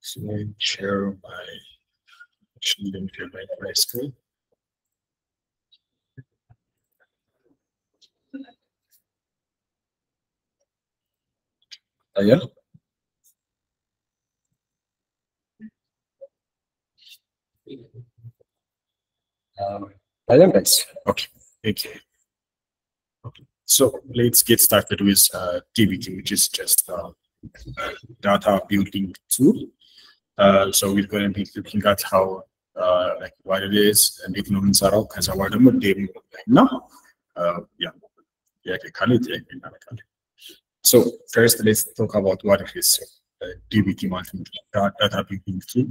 So share my me share my. Uh, yeah. Um, am guys. Okay. Okay. Okay. So let's get started with uh, DBT, which is just uh, uh, data building tool. Uh, so we're going to be looking at how uh, like what it is እንዴት ነው የምንሰራው ከዛ በኋላ ደግሞ ዴሞ እና ያ ጥያቄ ካለ ጥያቄ እናደርጋለን so first let's talk about what it is uh, dbt ማለት ምንድን ነው data building tool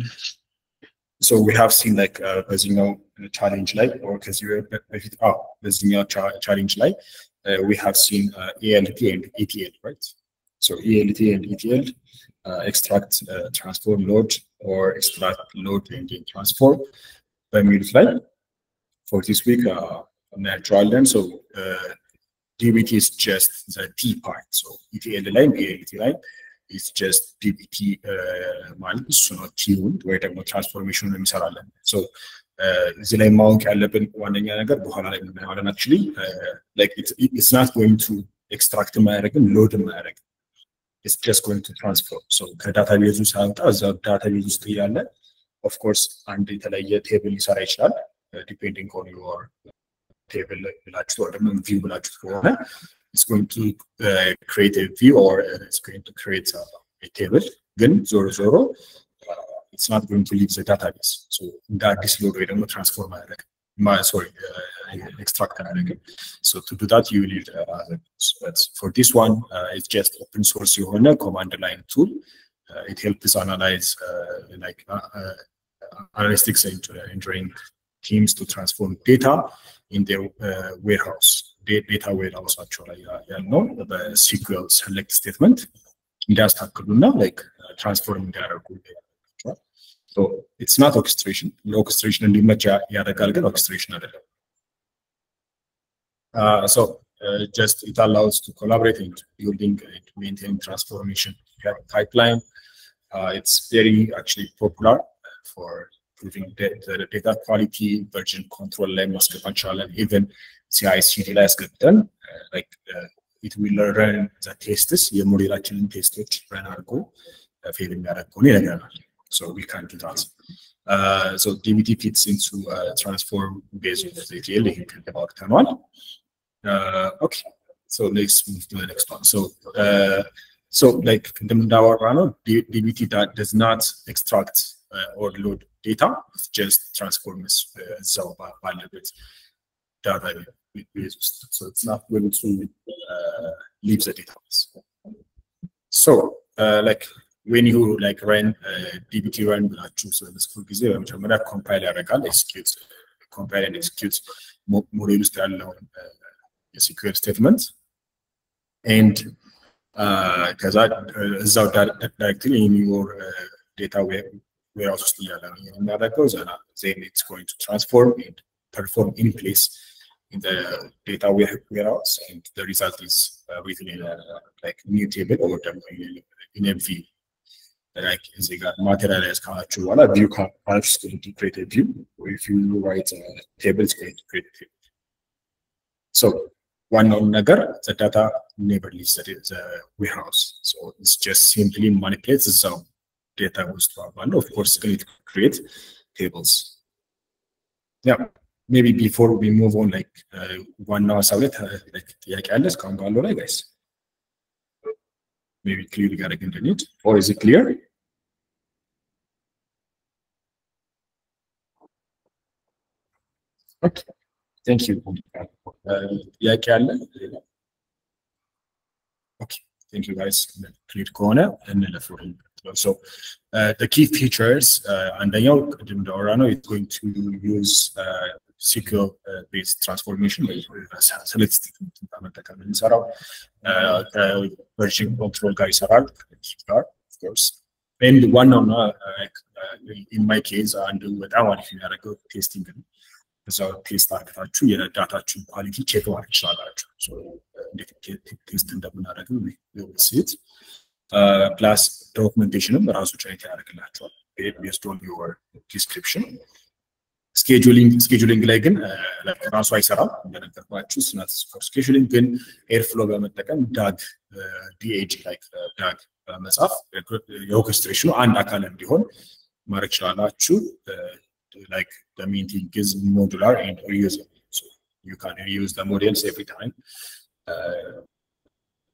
so we have seen like uh, በዚህኛው ቻሌንጅ ላይ or ከዚህ በፊት አዎ በዚህኛው ቻሌንጅ ላይ uh, we have seen uh, ALT and ETL right so ELT and ETL uh, extract, uh, transform, load, or extract, load, and then transform በሚሉት ላይ for this week uh, እናያቸዋለን so uh, DBT is just the T part so ETL ላይ ELT ላይ is just DBT uh, ማለት እሱ ነው ቲውን ወይ ደግሞ ትራንስፎርሜሽኑን የሚሰራለን so uh, እዚህ ላይ ማወቅ ያለብን ዋነኛ ነገር በኋላ ላይ የምናየዋለን actually uh, like it's, it's not going to extract ማያደርግም load ማያደርግም it's just going to transform. So ከዳታቤዙ ሳይወጣ እዛው ዳታቤዝ ውስጥ እያለ ኦፍ ኮርስ አንድ የተለየ ቴብል ሊሰራ ይችላል ዲፔንዲንግ ኦን ዮር ቴብል ብላችሁ ወይ ደግሞ ቪው ብላችሁ ከሆነ it's going to uh, create a view or uh, it's going to create a, a table ግን ዞሮ ዞሮ uh, it's not going to leave the database so እንደ አዲስ ሎድ ወይ ደግሞ ትራንስፎርም አያደርግም sorry, uh, extract analytic. So to do that, you need uh, but for this one, uh, it's just open source የሆነ command line tool. Uh, it helps analyze uh, like uh, uh, analytics and uh, entering teams to transform data in their uh, warehouse. Da- data warehouse actually ያለው በሲኩዌል select statement እንዲያስታክሉና like uh, transform እንዲያደርጉ so it's not orchestration. Orchestration እንዲመች ያደርጋል ግን orchestration አይደለም። Uh, so uh, just it allows to collaborate in building and maintaining transformation pipeline. Uh, it's very actually popular for improving the, the data quality, version control ላይ ማስገባት እንችላለን። even CI/CD ላይ አስገብተን like uh, it will run the tests የሞዴላችንን ቴስቶች run አድርጎ ፌል የሚያደርግ ከሆነ ይነግረናል። so we can't do that. Uh, so DBT fits into uh, transform based on the ETL. You can about turn on. Uh, okay. So let's move to the next one. So, uh, so like the Mundawar DBT that does not extract uh, or load data. It's just transforms uh, so by, by bit data. So it's not going to uh, leave the database. So, uh, like when you like run uh, dbt run ብላችሁ ስለምጽፉ ጊዜ በመጀመሪያ ኮምፓይል ያደርጋል ኤክስኪዩት ኮምፓይል ኤንድ ኤክስኪዩት ሞዴል ውስጥ ያለውን የሲኩዌል ስቴትመንት ኤንድ ከዛ እዛው ዳይሬክትሊ ኢንዩር ዴታ ዌርሃውስ ውስጥ እያለ ነው የሚያደርገው ዘና ዜን ኢትስ ጎይንግ ቱ ትራንስፎርም ኤንድ ፐርፎርም ኢን ፕሌስ in the data warehouse and the result is uh, written in a like new table or in a view like እዚህ ጋር ማቴሪያላይዝ ካላችሁ በኋላ ቪው ካላችሁ is going to create a view or if you write a table it's going to create a table so ዋናውን ነገር the data never leaves the, the warehouse so it's just simply manipulates እዛው ዴታ ውስጥ ባለው of course it's going to create tables yeah maybe before we move on like uh, ዋናው ሀሳብ ላይ like ጥያቄ አለ እስካሁን ባለው ላይ guys maybe clear ሊያደርግ እንደneed or is it clear okay thank you ጥያቄ አለ okay thank you guys clear ከሆነ እንለፍ so uh, the key features uh, አንደኛው ቅድም እንዳወራ ነው it's going to use uh, SQL uh, based transformation select statement በመጠቀም የምንሰራው ቨርዥን ኮንትሮል ጋር ይሰራል ጋር of course and ዋናውና in my case አንዱ በጣም አሪፍ የሚያደርገው ቴስቲንግ ነው እዛው ቴስት አድርጋችሁ የዳታችሁን ኳሊቲ ቼክ ማድረግ ትችላላችሁ። እንዴት ቴስት እንደምናደርገው ሴት ፕላስ ዶክመንቴሽንም ራሱ ቻይት ያደርግላቸዋል ቤስድ ኦን ዲስክሪፕሽን ስኬጁሊንግ ላይ ግን ራሱ አይሰራም እንደነገርኳችሁ ስናት ፎር ስኬጁሊንግ ግን ኤርፍሎ በመጠቀም ዳግ ዲኤጂ ላይ ዳግ በመጻፍ የኦርኬስትሬሽኑ አንድ አካል እንዲሆን ማድረግ ይችላላችሁ ላይክ the main thing is modular and reusable so you can reuse the models every time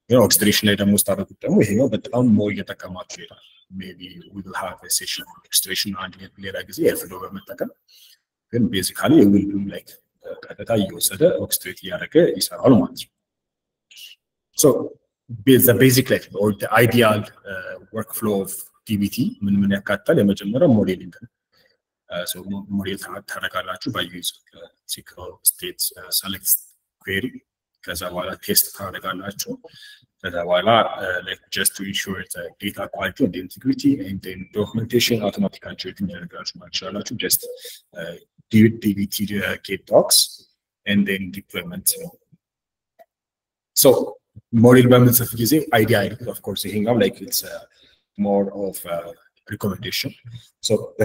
ኦርኬስትሬሽን ላይ ደግሞ ስታደርጉት ደግሞ ይሄኛው በጣም ሞር እየጠቀማችሁ ይሄዳል ሜቢ ዊል ሃቭ ሴሽን ኦርኬስትሬሽን አንድ ሌላ ጊዜ ኤርፍሎ በመጠቀም ግን ቤዚካሊ ዊል ዱ ላይክ ቀጥታ እየወሰደ ኦርኬስትሬት እያደረገ ይሰራል ማለት ነው ሶ the basic like or the ideal uh, workflow of DBT ምን ምን ያካትታል? የመጀመሪያው ሞዴሊንግ ነው። ሞዴል ታደርጋላችሁ በዩዝ ሲክል ስቴት ሰሌክት ኩዌሪ ከዛ በኋላ ቴስት ታደርጋላችሁ። ከዛ በኋላ ጀስት ቱ ኢንሹር ዴታ ኳሊቲ ኤንድ ኢንቴግሪቲ ኤንድ ዶክመንቴሽን አውቶማቲካሊ ቼክ እንዲያደርጋችሁ ማለት ትችላላችሁ። ጀስት ዲቢቲ ጌት ዶክስ ኤንድ ዴን ዲፕሎይመንት ነው። ሶ ሞዴል በምንጽፍ ጊዜ አይዲያ ኦፍኮርስ ይሄኛው ላይክ ኢትስ ሞር ኦፍ ሪኮሜንዴሽን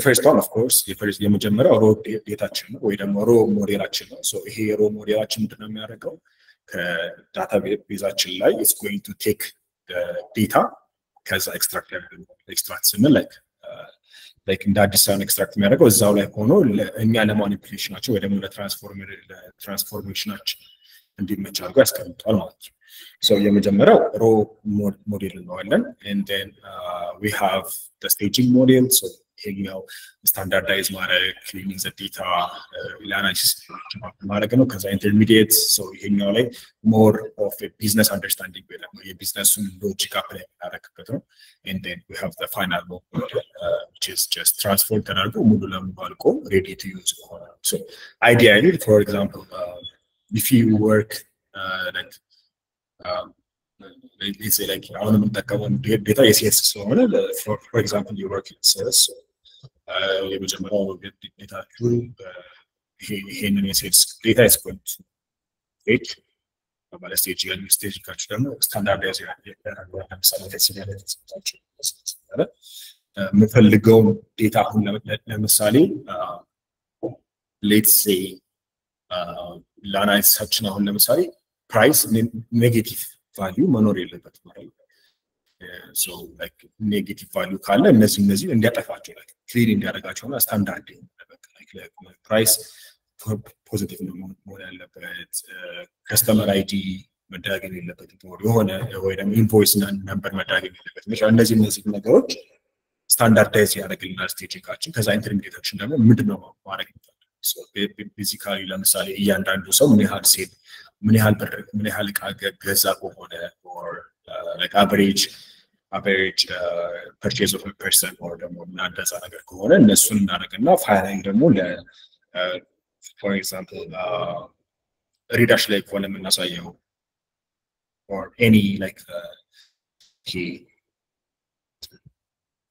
ፈርስት ዋን ኦፍኮርስ የመጀመሪያው ሮ ዴታችን ነው ወይ ደግሞ ሮ ሞዴላችን ነው. ይሄ ሮ ሞዴላችን ምንድን የሚያደርገው? ከዳታ ቤዛችን ላይ ኢትስ ጎይንግ ቱ ቴክ ዴታ ከዛ ኤክስትራክት ኤክስትራክት ስንል ላይክ ላይክ እንደ አዲስ ሳይሆን ኤክስትራክት የሚያደርገው እዛው ላይ ሆኖ እኛ ለማኒፕሌሽናቸው ወይ ደግሞ ለትራንስፎርሜሽናችን እንዲመች አድርጎ ያስቀምጠዋል ማለት ነው። ሶ የመጀመሪያው ሮ ሞዴል እንለዋለን and then uh, we have the staging model so ይሄኛው ስታንዳርዳይዝ ማድረግ ክሊኒንግ ዘ ዴታ ለአናሊሲስ ማድረግ ነው። ከዛ ኢንተርሚዲየት ሰው ይሄኛው ላይ ሞር ኦፍ ቢዝነስ አንደርስታንዲንግ ወይ ደግሞ የቢዝነሱን ሎጂክ አፕላይ የምናደርግበት ነው። and then we have the final model uh, which is just transform ተደርጎ ሙሉ ለሙሉ አልቆ ሬዲ ቱ ዩዝ ሆነ። so ideally for example uh, if you work uh, like um, let's say like አሁን የምንጠቀመው ዴታ የሴልስ ስለሆነ for example you work in sales የመጀመሪያው ዴታችሁ ይሄንን የሴልስ ዴታ ያስቆንት ስቴጅ ማለት ስቴጅ ያሉ ስቴጅ ካችሁ ደግሞ ስታንዳርዳይዝ ለምሳሌ ከሲኒ ያለ ተሰጣችሁ የምፈልገውን ዴታ አሁን ለምሳሌ ሌትስ ሴ ለአናሊሲሳችን አሁን ለምሳሌ ፕራይስ ኔጌቲቭ ቫሊዩ መኖር የለበት ማለት ነው። ኔጌቲቭ ቫሊዩ ካለ እነዚህ እነዚህ እንዲያጠፋቸው ክሊን እንዲያደርጋቸውና ስታንዳርድ ፕራይስ ፖዚቲቭ መሆን ያለበት። ከስተመር አይዲ መደጋገም የለበት የሆነ ወይ ደግሞ ኢንቮይስ ነምበር መደጋገም የለበት። እነዚህ እነዚህ ነገሮች ስታንዳርዳይዝ ያደርግልናል ስቴጂካችን። ከዛ ኢንተርሚዲየታችን ደግሞ ምንድነው ማድረግ ቤዚካሊ ለምሳሌ እያንዳንዱ ሰው ምን ያህል ሴል ምን ያህል ብር ምን ያህል እቃ ገዛ ከሆነ አቨሬጅ አቨሬጅ ፐርቼዝ ኦፍ ፐርሰን ኦር ደግሞ ምናደዛ ነገር ከሆነ እነሱን እናደርግና ፋይናል ደግሞ ፎር ኤግዛምፕል ሪዳሽ ላይ ከሆነ የምናሳየው ኤኒ ላይክ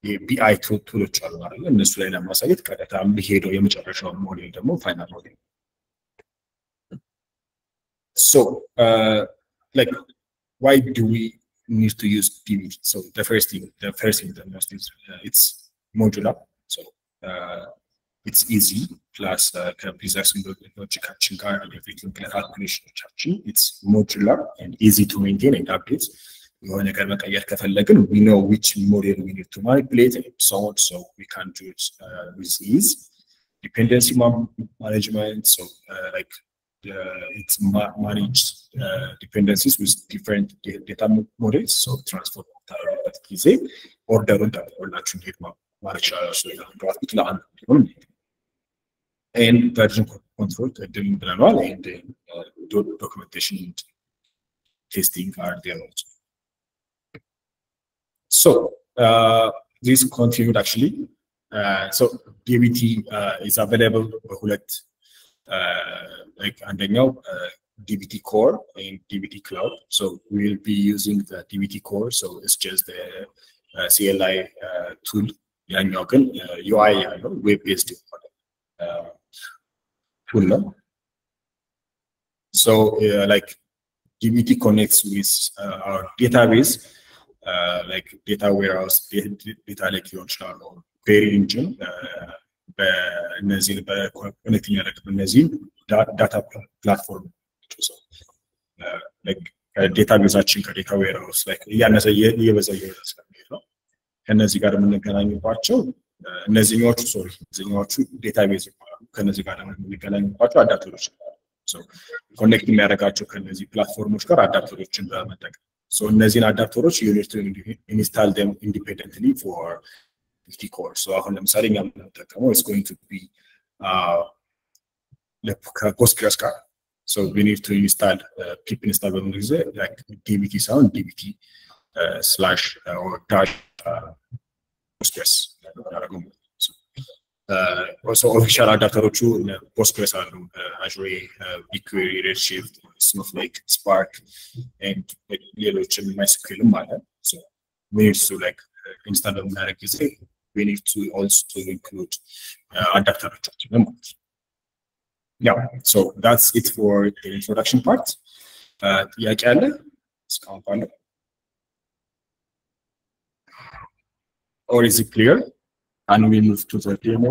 የቢአይ ቱሎች አሉ አይደለ? እነሱ ላይ ለማሳየት ቀጥታ ሄደው የመጨረሻው ሞዴል ደግሞ ፋይናል ሞዴል So, uh, like, why do we need to use DBT? So the first thing, the first thing that most is uh, it's modular. So uh, it's easy. Plus, ከፕሪዛክሽን ሎጂካችን ጋር everything ካልኩሌሽኖቻችን it's modular and easy to maintain and update. የሆነ ነገር መቀየር ከፈለግን we know which model we need to manipulate and so on. So we can do it uh, with ease. Dependency management. So uh, like uh, it's ma managed uh, dependencies with different data models. So transfer ጊዜ ኦርደሩን ጠብቆላችሁ እንዴት ማድረግ ይችላላችሁ ለአንድ እንዲሆን ኤንድ ቨርዥን ኮንትሮል ቅድም ብለናል ኤንድ ዶክመንቴሽን ቴስቲንግ አር ዴር ኦልሶ ሶ ዚስ ኮንቲኒድ አክቹሊ ሶ ዲቢቲ ኢዝ አቬይላብል በሁለት like አንደኛው DBT core and DBT cloud. So we'll be using the DBT core. So it's just the uh, CLI uh, tool. ያኛው ግን ዩአይ ያለው ዌብ ቤዝድ ቱል ነው። So uh, like DBT connects with uh, our database ላይክ ዴታ ዌርሃውስ ዴታ ሌክ ሊሆን ይችላል ፔሪ ኢንጂን በእነዚህን በኮኔክት የሚያደርግ እነዚህን ዳታ ፕላትፎርም ዴታ ቤዛችን ከዴታ ዌርሃውስ እያነሰ እየበዛ እየበዛ ስለሚሄድ ነው። ከእነዚህ ጋር የምንገናኝባቸው እነዚህኛዎቹ ሶሪ እነዚህኛዎቹ ዴታ ቤዝ ይባላሉ። ከእነዚህ ጋር የምንገናኝባቸው አዳፕተሮች ኮኔክት የሚያደርጋቸው ከእነዚህ ፕላትፎርሞች ጋር አዳፕተሮችን በመጠቀም እነዚህን አዳፕተሮች ዩኒት ኢንስታል ደም ኢንዲፔንደንትሊ ፎር ፊፍቲ ኮር አሁን ለምሳሌ እኛ የምንጠቀመው ኢስ ጎይንግ ቱ ቢ ከፖስትግረስ ጋር So we need to install uh, pip install በምን ጊዜ like dbt ሳይሆን dbt uh, slash uh, or dot uh, postgres ያደረገው ኦልሶ ኦፊሻል አዳፕተሮቹ ፖስትግሬስ አሉ አዥሬ ቢኩዌሪ ሬድሺፍት ስኖፍሌክ ስፓርክ ሌሎችም ማይስኩልም አለ we need to like ኢንስታል በምናደርግ ጊዜ we need to also include አዳፕተሮቻችንን ማለት ነው Yeah, so that's it for the introduction part. ጥያቄ አለ እስካሁን ባለው or is it clear? And we move to the demo.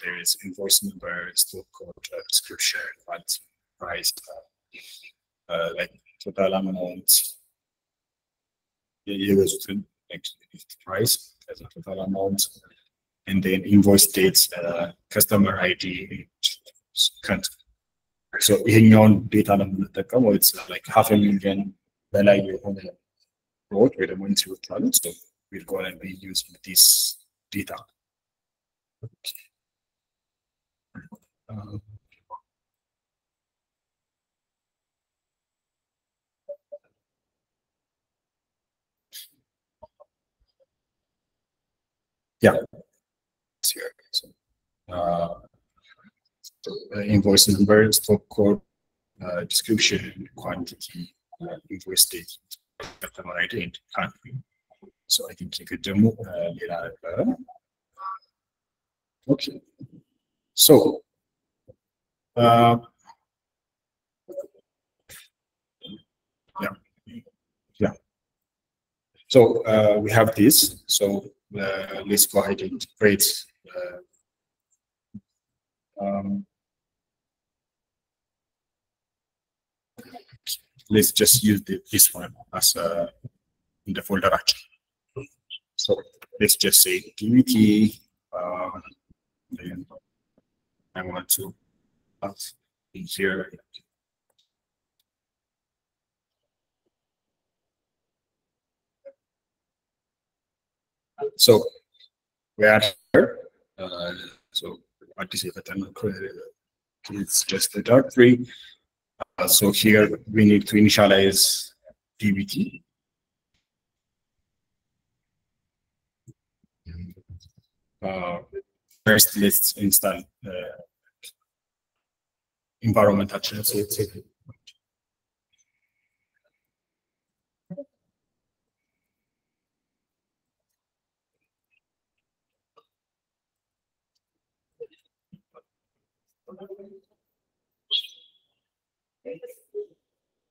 there is invoice number, stock code, uh, description, funds, price, uh, uh, like total amount, የገዙትን ፕራይስ ከዛ ቶታል አማውንት and then invoice dates ከስተመር አይዲ ከንት ሶ ይሄኛውን ዴታ ነው የምንጠቀመው ኢትስ ላይክ ሃፍ ሚሊዮን በላይ የሆነ ሮዎች ወይ ደግሞ ኢንትሪዎች አሉት ሶ we're going to be using this data uh, Yeah. Uh, invoice number, stock code, uh, description, quantity, uh, invoice date, customer ID, and country. So I think you could demo. Uh, okay. So, uh, yeah, yeah. So uh, we have this. So uh, let's go ahead and create uh, um, let's just use the, this one as a in the folder actually. So let's just say dbt um, then I want to here So we are here. Uh, so participant it's just the dot three. Uh, so here we need to initialize dbt. Uh, first, let's install uh, environment action. So it's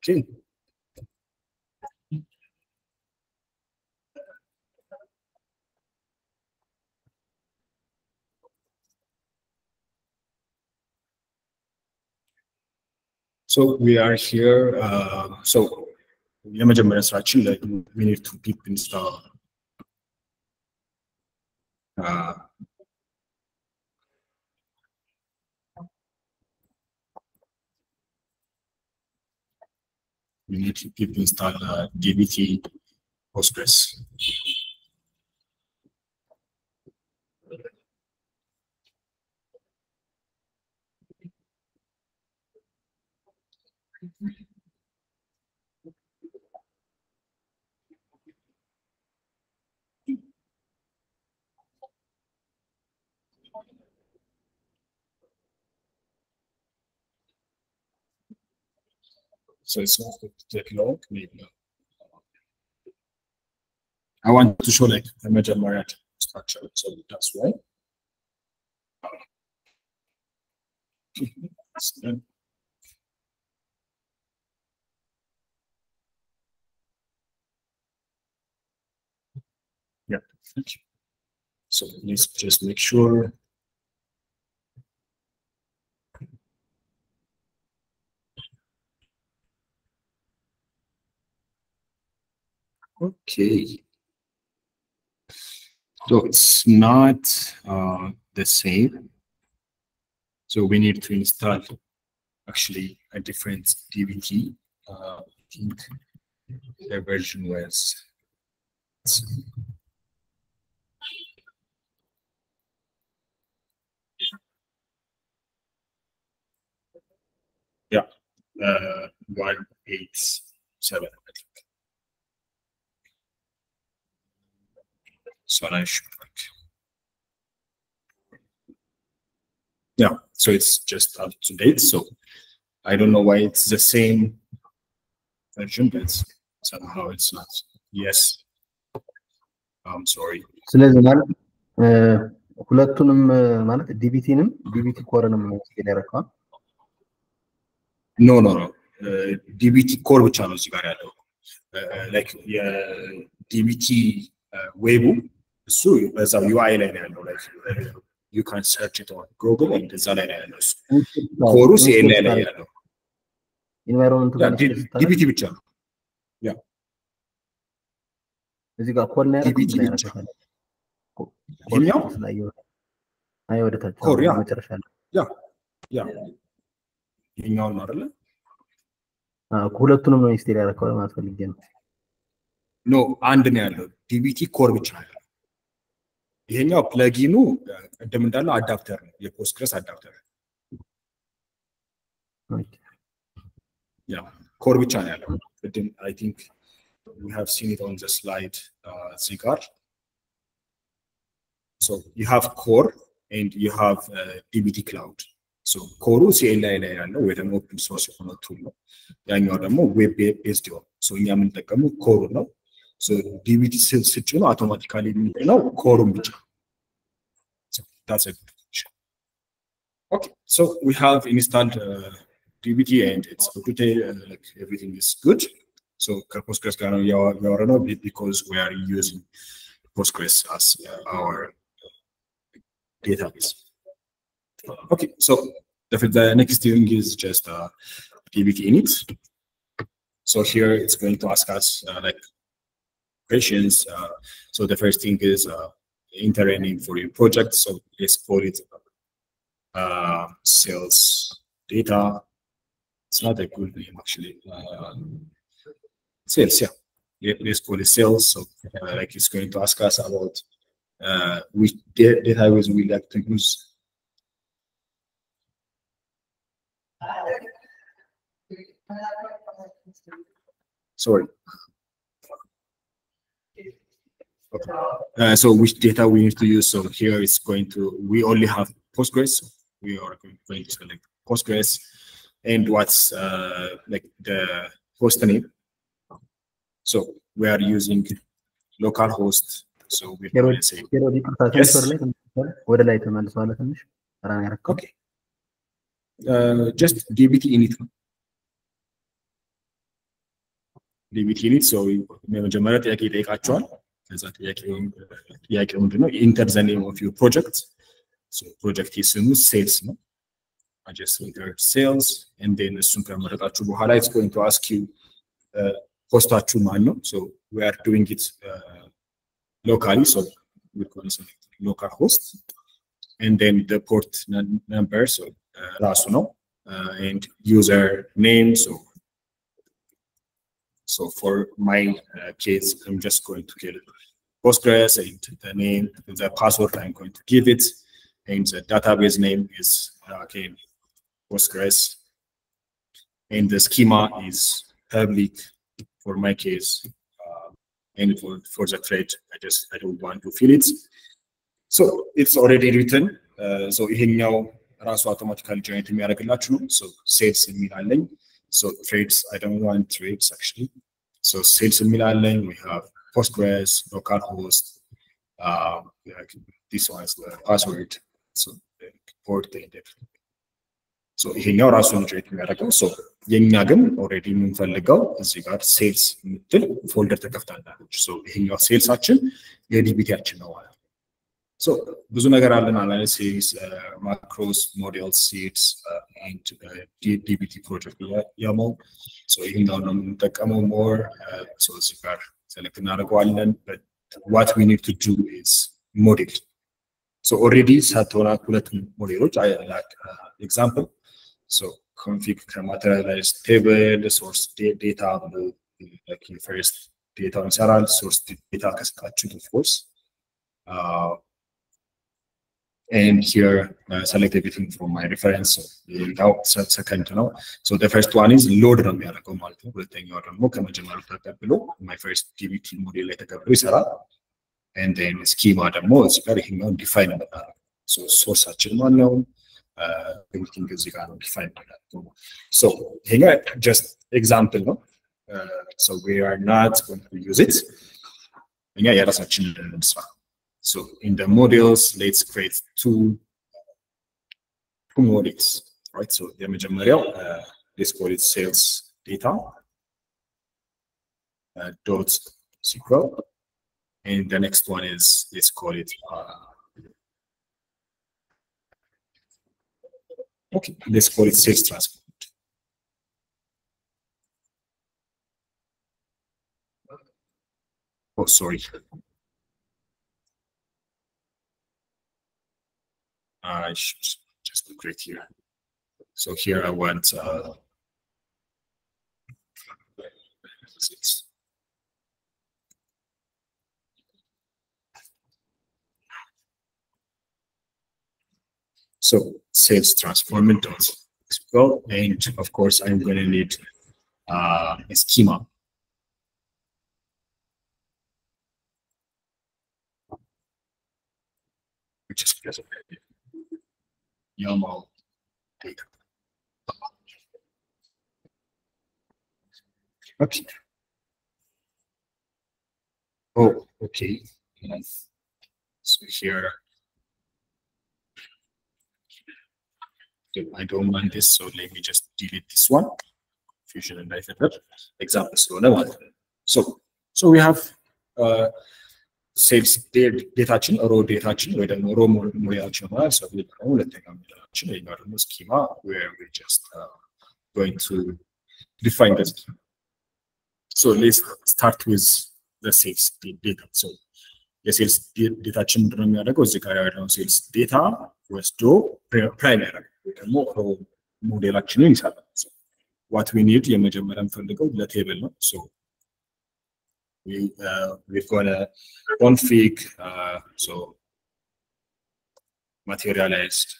Okay. So we are here. Uh, so the image is actually we need to pip install. Uh, we need to pip install uh, DBT Postgres. So it's not take long, maybe. I want to show like the major Marriott structure, so that's why. Yeah, so let's just make sure Okay. So it's not uh, the same. So we need to install actually a different DBT. Uh, I think the version was. Yeah, uh, one eight seven. I think. So I should work. Yeah, so it's just up to date. So I don't know why it's the same version, but somehow it's not. Yes. I'm sorry. ስለዚህ ማለት ሁለቱንም ማለት ዲቢቲንም ዲቢቲ ኮርንም ስኬል ያደረገዋል። ኖ ኖ ኖ ዲቢቲ ኮር ብቻ ነው እዚህ ጋር ያለው። ላይክ የዲቢቲ ዌቡ እሱ በዛው ዩአይ ላይ ነው ያለው። ላይክ ዩ ካን ሰርች ኢት ኦን ጉግል ኤንድ እዛ ላይ ነው ያለው። እሱ ኮሩ ሲኤል ላይ ነው ያለው። ኢንቫይሮንመንቱ ጋር ዲቢቲ ብቻ ነው። እዚህ ጋር ኮር ነው ዲቢቲ ብቻ ይሄኛው ስላየው አይ ወደ ታች ኮር ያ መጨረሻ ላይ። ያ ያ ይሄኛውን ነው አይደለ አዎ ሁለቱንም ነው ኢንስቴል ያደረገው ማለት ፈልጌ ነው። ኖ አንድ ነው ያለው ዲቢቲ ኮር ብቻ ነው ያለው ይሄኛው ፕለጊኑ ቅድም እንዳለው አዳፕተር ነው የፖስትግረስ አዳፕተር ኦኬ ያ ኮር ብቻ ነው ያለው ቅድም አይ ቲንክ we have seen it on the slide uh, እዚህ ጋር so you have core and you have uh, dbt cloud so ኮሩ ሲኤልአይ ላይ ያለው ወይ ደግሞ ኦፕን ሶርስ የሆነ ቱል ነው ያኛው ደግሞ ዌብ ቤዝድ የሆነ so እኛ የምንጠቀመው ኮሩ ነው so dbt ስጭኑ አውቶማቲካሊ የሚጭነው ኮሩን ብቻ so that's a good function. okay so we have installed uh, dbt and it's okay uh, like everything is good so Postgres ጋር ነው ያወ- ያወራነው be- because we are using Postgres as uh, our database. Okay, so the, next thing is just uh, dbt init. So here it's going to ask us uh, like questions. Uh, so the first thing is uh, enter a name for your project. So let's call it uh, sales data. It's not a good name actually. Uh, sales, yeah. Let- Let's call it sales. So uh, like it's going to ask us about uh, which da- database we like to use. Sorry. Okay. Uh, so which data we need to use? So here is going to, we only have Postgres. We are going to select Postgres and what's uh, like the host name. So we are using localhost. So we can say. Yes. Uh, just dbt init ነው። dbt init so የመጀመሪያ ጥያቄ ይጠይቃቸዋል። ከዛ ጥያቄው ጥያቄው ምንድነው? ኢንተር ዘ ኔም ኦፍ ዩር ፕሮጀክት ፕሮጀክት ስሙ ሴልስ ነው። I just enter sales and then እሱን ከመረጣችሁ በኋላ it's going to ask you uh, ሆስታችሁ ማን ነው? So we are doing it uh, locally so we're going to select local host and then the port n- number so uh, ራሱ ነው uh, and user name so so for my uh, case I'm just going to get Postgres and the name the password I'm going to give it and the database name is uh, again Postgres and the schema is public for my case uh, and for, for the thread I just I don't want to fill it so it's already written uh, so ይሄኛው ራሱ አውቶማቲካሊ ጀነሬት የሚያደርግላችሁ ሴልስ የሚል አለኝ። ትሬድስ አይ ዶንት ኖ ትሬድስ አክቹዋሊ ሴልስ የሚል ዊ ሃቭ ፖስትግሬስ ሎካል ሆስት ፓስወርድ ይሄኛው ራሱን ጀነሬት የሚያደርገው የእኛ ግን ኦልሬዲ የምንፈልገው እዚህ ጋር ሴልስ የምትል ፎልደር ተከፍታላለች። ይሄኛው ሴልሳችን የዲቢቲያችን ነው ማለት ነው። ብዙ ነገር አለን አናሊሲስ ማክሮስ ሞዴል ሲድስ ዲቢቲ ፕሮጀክት ያመው ይሄኛው ነው የምንጠቀመው ሞር እዚህ ጋር ሰሌክት እናደርገዋለን ዋት ዊ ኒድ ቱ ዱ ኢዝ ሞዴል ኦልሬዲ ሰጥቶና ሁለት ሞዴሎች ኤግዛምፕል config ከማቴሪያላይዝ ቴብል ሶርስ ዴታ ብሎ ፈርስት ዴታውን ይሰራል። ሶርስ ዴታ ከሰጣችሁት ኦፍኮርስ and here uh, select everything from my reference ሌላው ሰከንድ ነው so the first one is load ነው የሚያደርገው ማለት ነው ሁለተኛው ደግሞ ከመጀመሪያው ተቀብሎ my first dbt ሞዴል ላይ ተቀብሎ ይሰራል and then schema ደግሞ እዚህ ጋር ይሄኛውን ዲፋይን እናደርጋለን so ሶርሳችን ማን ነው ኤቭሪቲንግ እዚህ ጋር ነው ዲፋይን እናደርገው so ይሄኛው just example ነው uh, so we are not going to use it እኛ የራሳችንን እንስራ So in the models, let's create two, two models, right? So the material, uh, let's call it sales data uh, dot SQL. And the next one is, let's call it, uh, okay, let's call it sales transport. Oh, sorry. I should just click here. So here I want uh, six. So sales transforming dots as well, and of course I'm going to need uh, a schema. YAML data. Okay. Oh, okay. Nice. So here, I don't want this, so let me just delete this one. Fusion and Lighter example. So no one. So so we have uh, ሴልስ ዴታችን ሮ ዴታችን ወይ ደግሞ ሮ ሞዴላችን ማለት ሰው ደግሞ ሁለተኛ ሞዴላችን ይኛው ደግሞ ስኪማ where we just uh, going to define the schema. So let's start with the sales data. So የሴልስ ዴታችን ምንድነው የሚያደርገው እዚህ ጋር ያለውን ሴልስ ዴታ ወስዶ ፕራይም ያደርጋል ወይ ደግሞ ሮ ሞዴላችንን ይሰራል። ዋት ዊ ኒድ የመጀመሪያ የምፈልገው ለቴብል ነው። ሶ we uh, we've got a config uh, so materialized.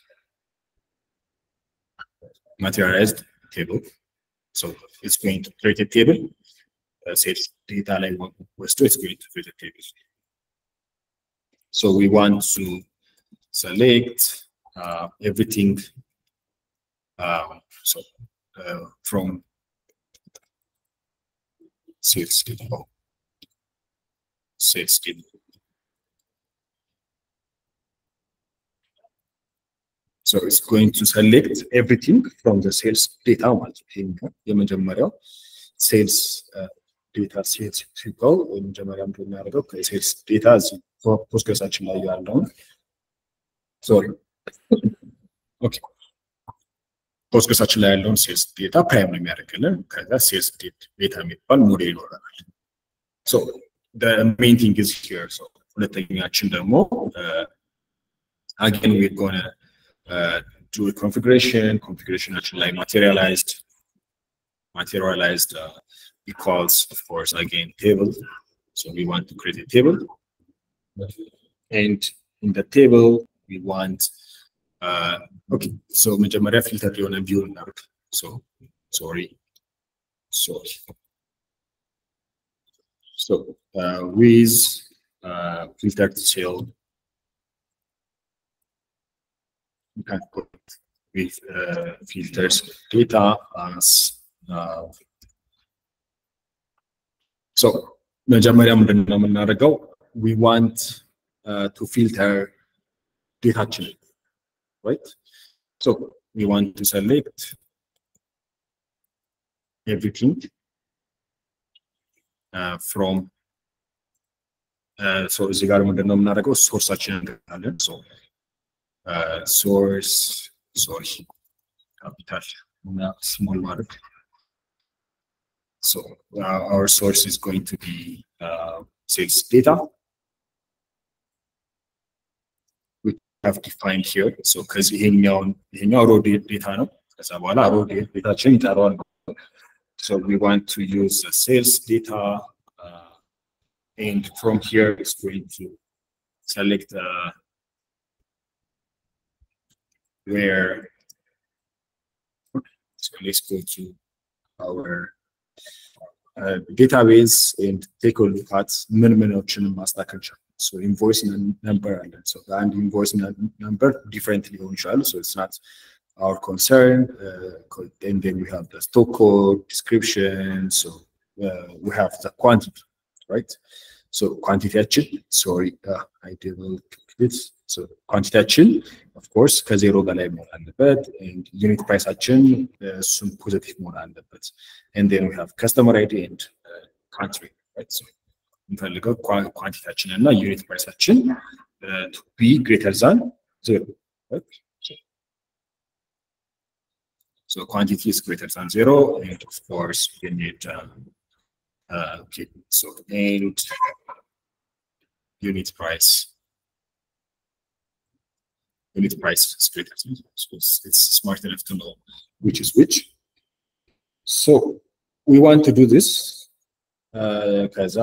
Materialized table. So it's going to create a table. Uh, data like was to it's going to create a table. So we want to select uh, everything uh, so uh, from sales data sales data. So it's going to select everything from the sales data የመጀመሪያው ሴልስ ዴታ ሴልስ ሲባል የመጀመሪያ የሚያደርገው ከሴልስ ዴታ እዚህ ላይ ያለውን ሶሪ ኦኬ ላይ ያለውን ሴልስ ዴታ ፕራይም ነው የሚያደርግልን። ከዛ ሴልስ ዴታ የሚባል ሞዴል ይኖረናል። ሶ the main thing is here. So ሁለተኛችን ደግሞ again we're gonna uh, do a configuration. Configurationችን ላይ materialized materialized uh, equals of course again table. So we want to create a table, and in the table we want uh, okay. So መጀመሪያ filter የሆነ view እናድርግ. So sorry, sorry. So uh, with uh, filtered cell, you can put with uh, filters data as uh, so መጀመሪያ ምንድን ነው የምናደርገው we want uh, to filter ዴታችንን right so we want to select everything uh, from uh, so እዚህ ጋር ምንድን ነው የምናደርገው ሶርሳችንን እንገናለን so uh, source sorry capital እና small ማድረግ so uh, our source is going to be uh, sales data which we have defined here so ከዚህ ይሄኛውን ይሄኛው ሮ ዴታ ነው ከዛ በኋላ ሮ ዴታችን ይጠራዋል So we want to use the sales data. Uh, and from here, it's going to select uh, where so let's go to our uh, database and take a look at minimum option master contract. So invoicing number and so and invoicing number differently on So it's not our concern uh, co- and then we have the stock code description so uh, we have the quantity right so ኳንቲቲያችን sorry uh, I didn't click this so ኳንቲቲያችን of course ከዜሮ በላይ መሆን አለበት and unit ፕራይሳችን እሱም ፖዚቲቭ መሆን አለበት and then we have customer ID and uh, country right so የምፈልገው ኳንቲቲያችን እና ዩኒት ፕራይሳችን to be greater than zero right so, so quantity is greater than zero and of course we need um, uh, okay so and unit price unit price is greater than zero. So it's, it's smart enough to know which is which. So we want to do this. Uh, ከዛ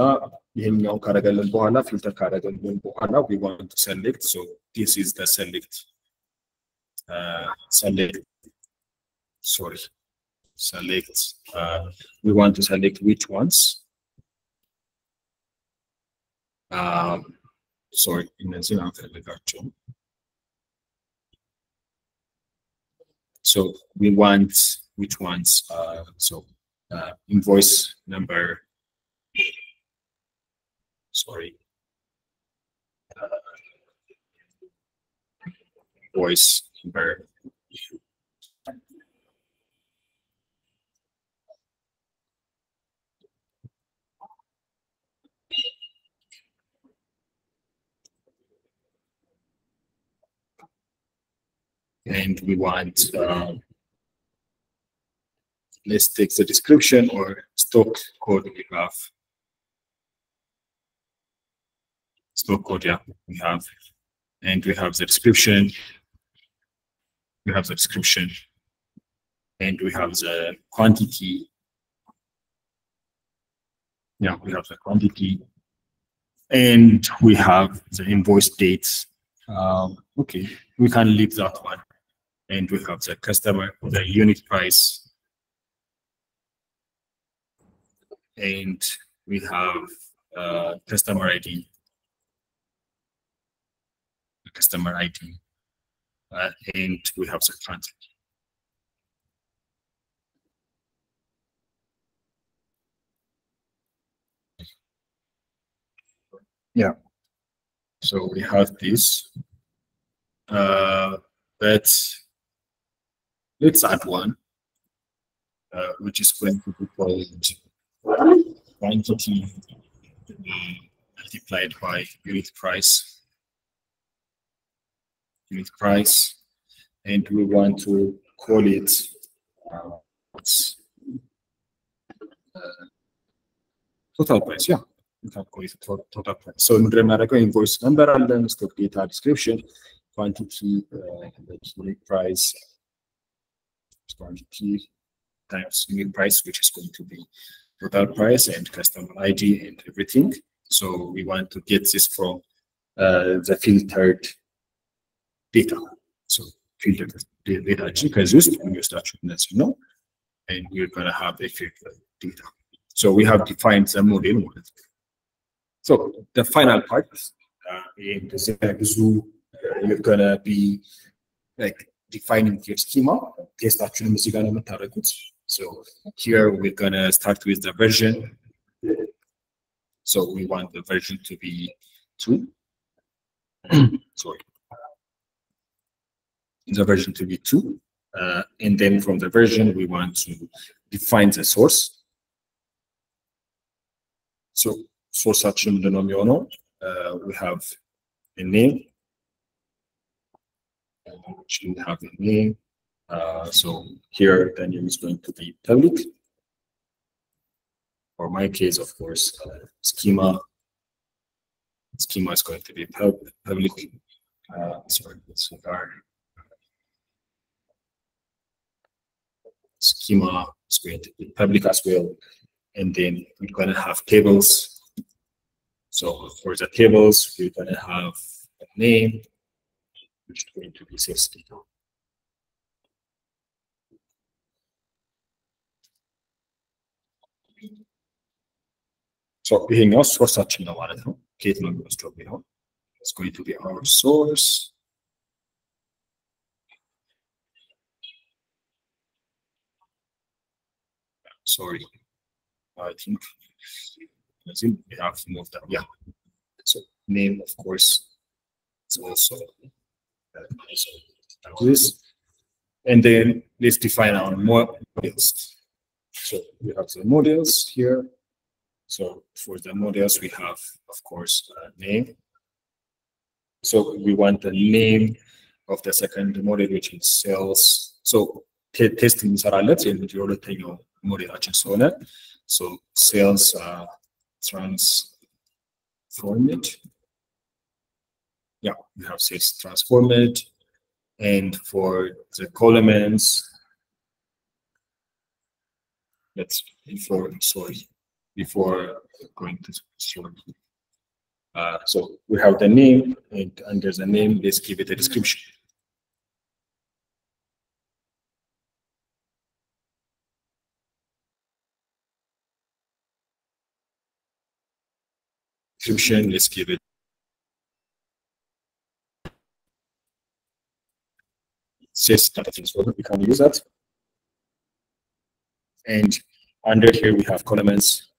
ይሄኛውን ካረገልን በኋላ ፊልተር ካረገልን በኋላ we want to select so this is the select uh, select sorry, select, uh, we want to select which ones. Um, sorry, energy agriculture. So we want which ones, uh, so uh, invoice number, sorry, uh, invoice number And we want, um, let's take the description or stock code we have. Stock code, yeah, we have. And we have the description. We have the description. And we have the quantity. Yeah, we have the quantity. And we have the invoice dates. Um, okay, we can leave that one. And we have the customer, the unit price, and we have uh, customer ID. Customer ID. Uh, and we have the contact. Yeah. So we have this. Uh, but let's add one, uh, which is going to be called quantity multiplied by unit price. Unit price, and we want to call it uh, it's, uh, total price. Yeah, we can call it to- total price. So ምንድን ነው የምናደርገው ኢንቮይስ ነምበር አለን ስቶክ ዴታ ዲስክሪፕሽን quantity uh, storage key times unit price, which is going to be total price and customer ID and everything. So we want to get this from uh, the filtered data. So filtered data check is used and use that as you know, and you're gonna have a filtered data. So we have defined the model. So the final part uh, in the zoo, uh, you're gonna be like defining your schema Test actually So here we're going to start with the version. So we want the version to be two. Sorry. The version to be two. Uh, and then from the version, we want to define the source. So ሶርሳችን ምንድን ነው የሚሆነው? we have a name. We have a name. Uh, so here name is going to be public. For my case, of course, uh, schema. Schema is going to be pub public. Uh, sorry, our schema is going to be public as well. And then we're going to have tables so for the tables, we're going to have a name, which is going to be sales data. So Helios was such a one. It's going to be our source. Sorry, I think we have to move that. Yeah. So name, of course, is also uh, this, and then let's define our models. So we have the models here. So for the models, we have, of course, uh, name. So we want the name of the second model, which is sales. So test እንሰራለት የሁለተኛው ሞዴላችን ስለሆነ so sales uh, transformed. Yeah, we have sales transformed. And for the columns, let's before sorry, before going to sorry. Uh, so we have the name, and under the name, let's give it a description. description, let's give it says data so we can use that. And under here we have columns.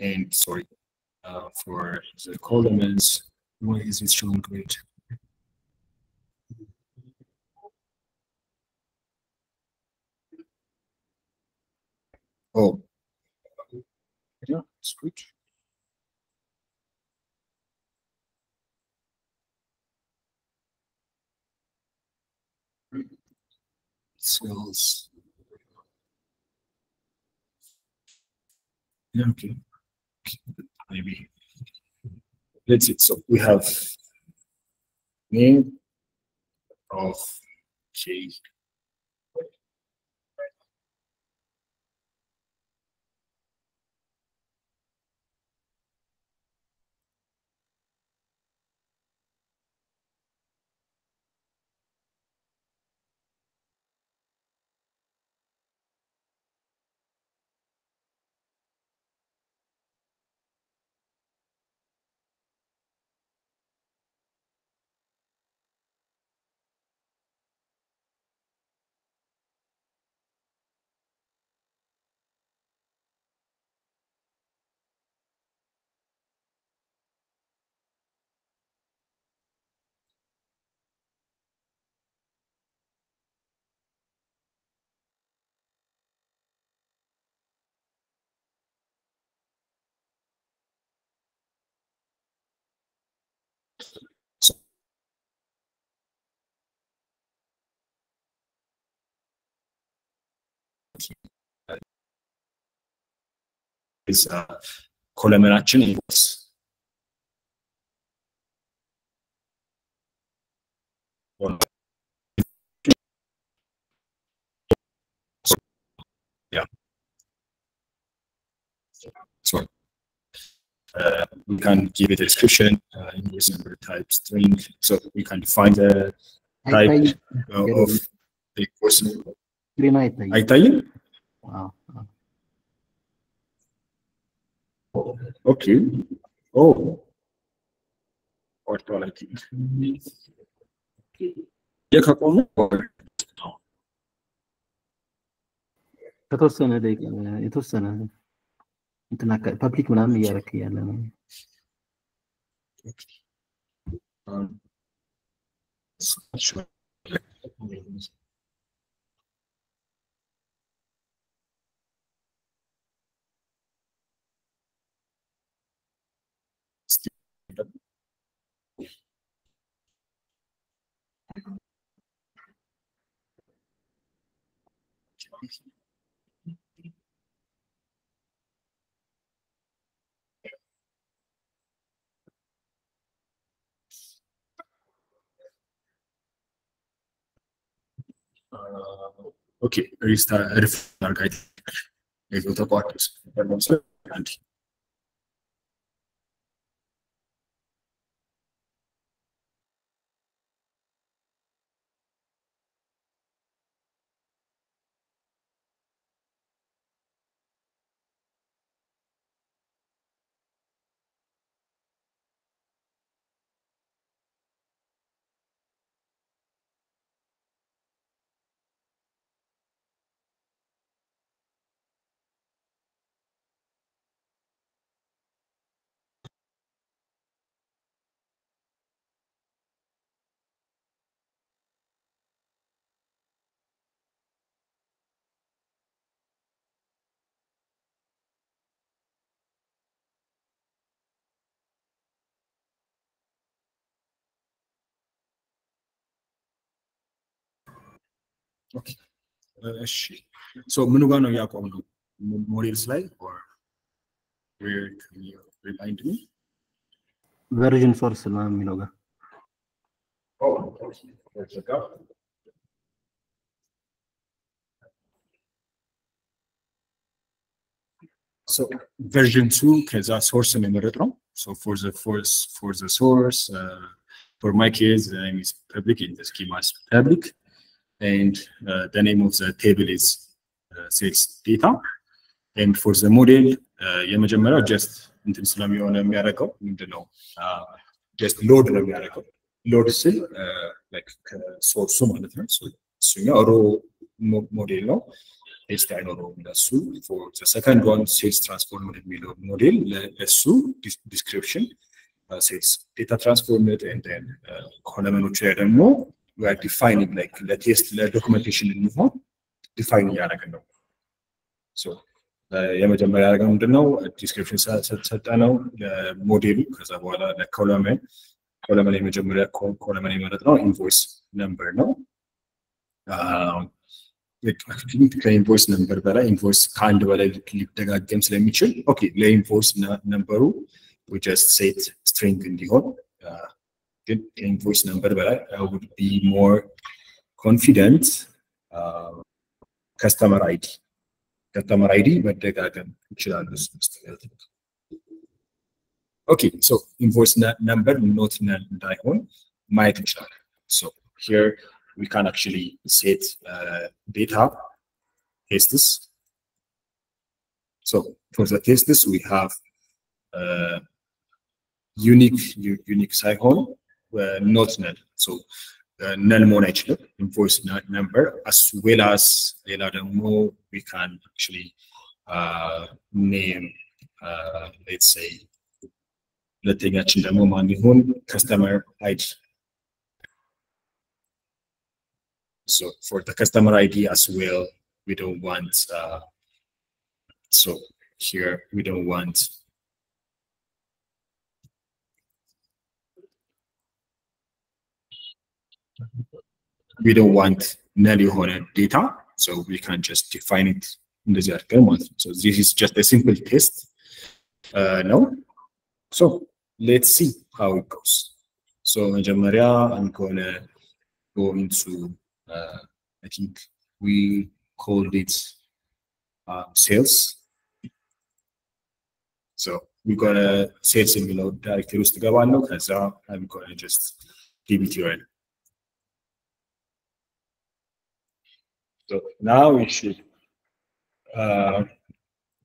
And sorry, uh, for the columns, why is it showing great? Oh, yeah, it's good. Sales. Yeah, okay. Maybe. Let's see. So we have name of J ኮለመናችን ኢንቮይስ yeah sorry uh, we can give it a description, uh, invoice number type string. So we can define the type አይታይ uh, of the invoice. ስክሪን አይታይ አይታይም? አዎ፣ አዎ። Okay. Oh. ቆርጧል I think. የከቆሙ ከተወሰነ ደቂቃ የተወሰነ እንትን አካ- ፐብሊክ ምናምን እያደረክ እያለ ነው um, sure. Uh, okay are you starting ça, እሺ ሶ ምኑ ጋር ነው ያቆም ነው ሞዴልስ ላይ or where can you remind me ቨርዥን ሶርስ ምናምን የሚለው ጋር oh there's a gap so version 2 ከዛ ሶርስ ነው የመረጥነው so for the force for the source uh, for my case the and uh, the name of the table is uh, sales data and for the model uh, የመጀመሪያው just እንትን ስለሚሆነ የሚያደርገው ምንድነው ጀስት ሎድ ነው የሚያደርገው ሎድ ስል like ከሶርሱ ማለት ነው So እሱኛው ሮ ሞዴል ነው ቴስት አይኖረውም ለሱ for the second one ሴልስ ትራንስፎርምድ የሚለው ሞዴል ለሱ ዲስክሪፕሽን ሴልስ ዴታ ትራንስፎርምድ and then ኮለመኖቹ ላይ ደግሞ Defining like ለቴስት ለዶክመንቴሽን የሚሆን ዲፋይን እያደረግን ነው የመጀመሪያ ያደረገው ምንድነው? ዲስክሪፕሽን ሰጠ ነው ለሞዴሉ። ከዛ በኋላ ለኮለመን ኮለመን የመጀመሪያ ኮለመን የመረጥ ነው ኢንቮይስ ነምበር ነው። ከኢንቮይስ ነምበር በላይ ኢንቮይስ ከአንድ በላይ ሊደጋገም ስለሚችል ኦኬ ለኢንቮይስ ነምበሩ ጀስት ሴት ስትሪንግ እንዲሆን ግን ከኢንቮይስ ነምበር በላይ ውድ ቢ ሞር ኮንፊደንት ከስተመር አይዲ ከስተመር አይዲ መደጋገም ይችላሉ ውስጥ ኦኬ ሶ ኢንቮይስ ነምበር ኖት ነል እንዳይሆን ማየት እንችላለን ሶ ሂር we can actually set uh, data tests. So for the tests, we have uh, unique u- unique cycle, uh, not null. So uh, null mode actually invoice nu- number as well as ሌላ ደግሞ we can actually uh, name uh, let's say ሁለተኛችን ደግሞ ማን ይሁን customer ID So for the customer ID as well, we don't want, uh, so here we don't want we don't want null የሆነ data, so we can just define it እንደዚህ አድርገን ማለት ነው። So this is just a simple test. Uh, no? So let's see how it goes. So መጀመሪያ I'm gonna go into uh, I think we called it uh, sales. So የሚቆነ ሴልስ የሚለው ዳይሬክተሪ ውስጥ እገባለሁ። ከዛ የሚቆነ ጀስት ዲቢቲ ይሆናል። So now we should, uh,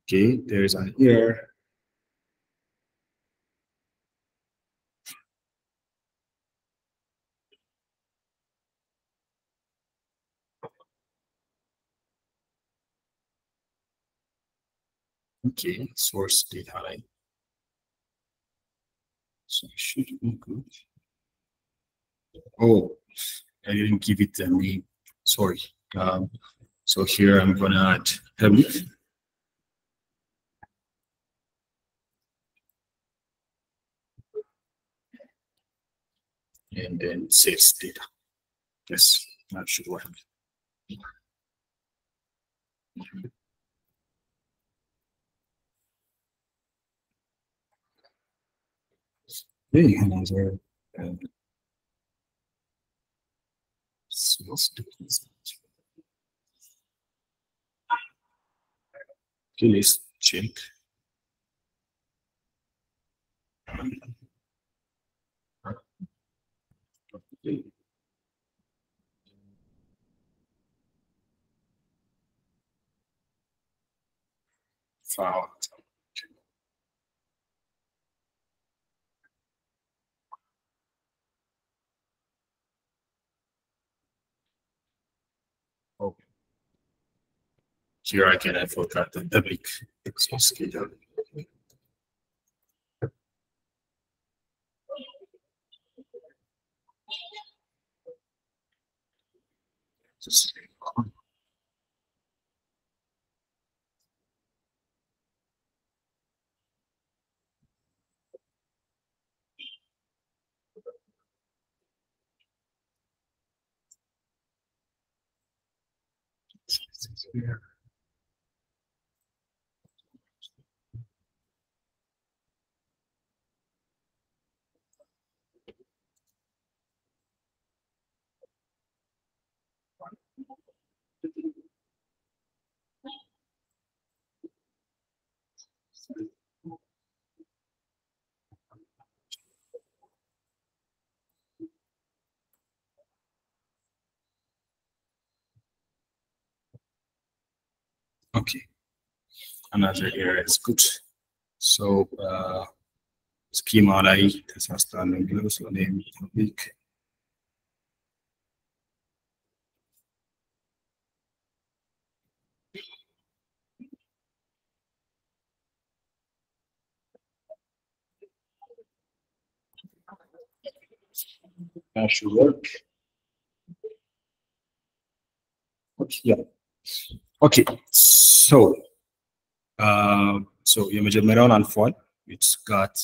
okay, there's an error. Okay, source data line. So it should be good. Oh, I didn't give it a name. Sorry. Um, so here I'm gonna add public. And then sales data. Yes, that should work. Okay, another uh, sales data. Okay, let's check. Found. Okay. Here again, I forgot the public access schedule. Just Okay, another area is good. So, uh, schema right, this has done in global name, week. should work. Okay, yeah. ኦኬ ሶ ሶ የመጀመሪያውን አልፏል ኢትስ ጋት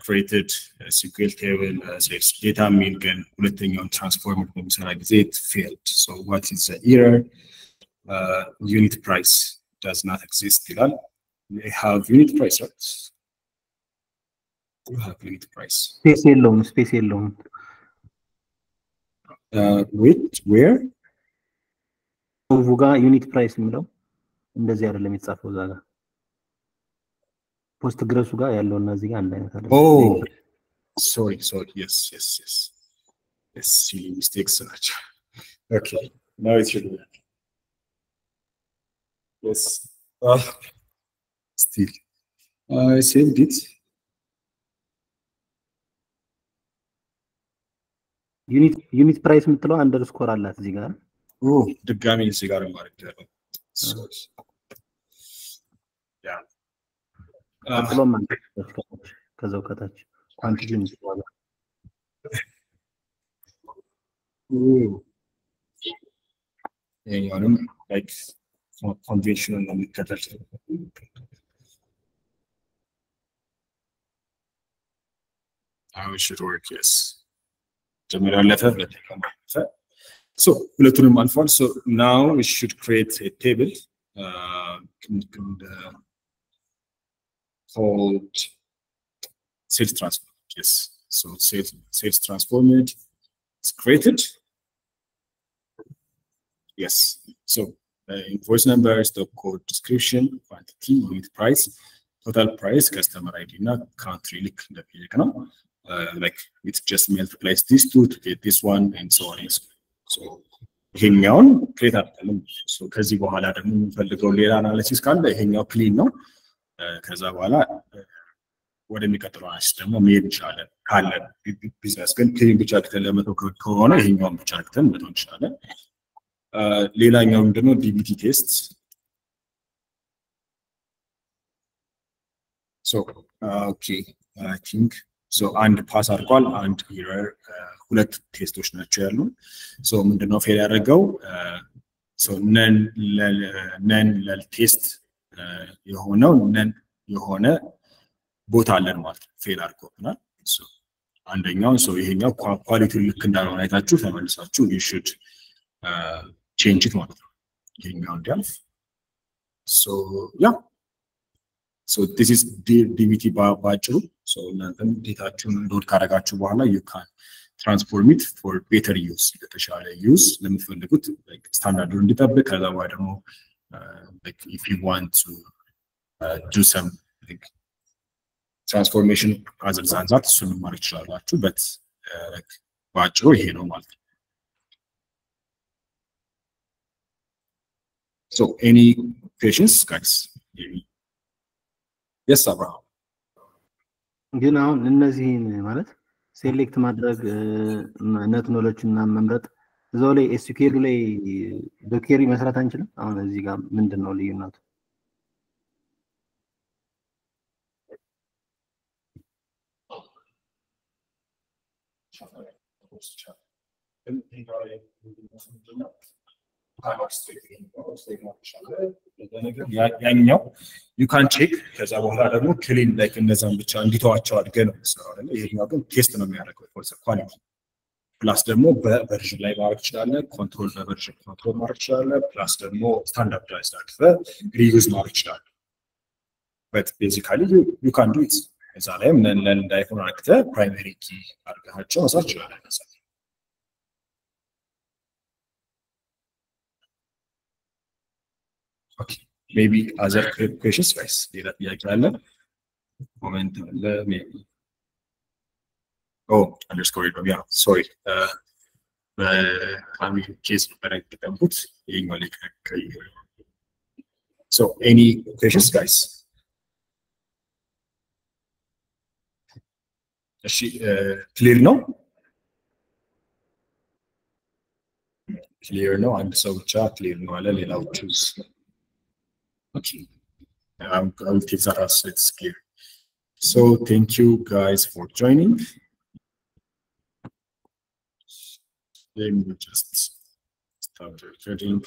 ክሬትድ ሲኩዌል ቴብል ሴልስ ዴታ የሚል ግን ሁለተኛውን ትራንስፎርመር በሚሰራ ጊዜ ፌልድ ሶ ዋት ኢዝ ኢረር ዩኒት ፕራይስ ዳዝ ናት ኤግዚስት ይላል ሃቭ ዩኒት ፕራይስ ራይት ሃቭ ዩኒት ፕራይስ ስፔስ የለውም ስፔስ የለውም ዊች ዌር ሶልቭ ጋር ዩኒት ፕራይስ የሚለው እንደዚህ አይደለም የተጻፈው እዛ ጋር ፖስት ግረሱ ጋር ያለውና እዚህ ጋር አንድ አይነት አይደለም Oh, sorry, sorry. Yes, yes, yes. Yes, silly mistakes, ናቸው። Okay, now it should work. Yes. Ah, still. I saved ዩኒት ፕራይስ የምትለው አንደርስኮር አላት እዚህ ጋር ድጋሚ እዚህ ጋር ማድረግ ያለው። ከታች ከዛው ከታች ኳንቲቲ ዋጋ. ይሄኛውንም ኮንቬንሽኑን ነው የሚከተል How it should work, yes. terminal level at the command. So now we should create a table called sales transform. Yes. So sales sales transformed is created. Yes. So invoice number, the code description, quantity, with price, total price, customer ID, not country, click the ልክ እንደጠየቅ ነው ላይክ ኢት ጀስት መልቲፕላይስ ዲስ ቱ ቱ ጌት ዲስ ዋን ኤንድ ሶ ኦን ሶ ይሄኛውን ክሬት አድርገንም ከዚህ በኋላ ደግሞ የምንፈልገው ሌላ አናሊሲስ ካለ ይሄኛው ክሊን ነው። ከዛ በኋላ ወደሚቀጥለው አናሊሲስ ደግሞ መሄድ እንችላለን። ካለ ቢዝነስ ግን ክሊን ብቻ አድርገን ለመተው ከሆነ ይሄኛውን ብቻ አድርገን መተው እንችላለን። ሌላኛው ምንድነው ዲቢቲ ቴስት ኦኬ አይ ቲንክ አንድ ፓስ አድርጓል፣ አንድ ኢረር፣ ሁለት ቴስቶች ናቸው ያሉ። ምንድነው ፌል ያደረገው? ነን ለቴስት የሆነው ነን የሆነ ቦታ አለን ማለት ነው። ፌል አድርጎብናል። አንደኛው ሰው ይሄኛው ኳሊቲውን ልክ እንዳልሆነ አይታችሁ ተመልሳችሁ ይሹድ ቼንጅት ማለት ነው። ይሄኛው እንዲያልፍ ያ ዲስ ኢዝ ዲቢቲ ባጭሩ። እናንተም ዴታችሁን ሎድ ካደረጋችሁ በኋላ ዩ ካን ትራንስፎርሚት ፎር ቤተር ዩዝ ለተሻለ ዩዝ ለምትፈልጉት ስታንዳርዱ እንዲጠብቅ ከዛ በኋላ ደግሞ ኢፍ ዩ ዋንት ቱ ዱ ሰም ትራንስፎርሜሽን አዘር ዛንዛት እሱን ማድረግ ትችላላችሁ። በት በአጭሩ ይሄ ነው ማለት ነው። So any questions, guys? Yes, Abraham. ግን አሁን እነዚህን ማለት ሴሌክት ማድረግ ነት ኖሎችን እና መምረጥ እዛው ላይ ኤስኪሉ ላይ በኬሪ መስራት አንችልም። አሁን እዚህ ጋር ምንድን ነው ልዩነቱ? ያኛው ዩካን ቼክ ከዛ በኋላ ደግሞ ክሊን ላይክ እነዛን ብቻ እንዲተዋቸው አድርገህ ነው የምትሰራው አይደለ? ይሄኛው ግን ቴስት ነው የሚያደርገው ፎር ኳሊቲ ፕላስ ደግሞ በቨርዥን ላይ ማድረግ ትችላለህ። ኮንትሮል በቨርዥን ኮንትሮል ማድረግ ትችላለህ። ፕላስ ደግሞ ስታንዳርዳይዝ አድርገህ ሪዩዝ ማድረግ ትችላለህ። በት ቤዚካሊ ዩ ካን ዱ ኢት እዛ ላይም ነን እንዳይሆን አድርገህ ፕራይመሪ ኪ አድርገሃቸው መስራት ትችላለህ። ኦኬ ሜቢ አዘር ኩዌሽንስ ጋይስ ሌላ ጥያቄ አለ? ኮሜንት አለ ሜቢ ኦ አንደርስኮር ነው ያ ሶሪ በካሚ ኬዝ ነበረ የተጠቀምኩት ይሄኛው ላይ ቀይ ሶ ኤኒ ኩዌሽንስ ጋይስ እሺ ክሊር ነው ክሊር ነው አንድ ሰው ብቻ ክሊር ነው አለ ሌላዎቹ Okay. I will take that as it's clear. So thank you guys for joining. Let me just start recording.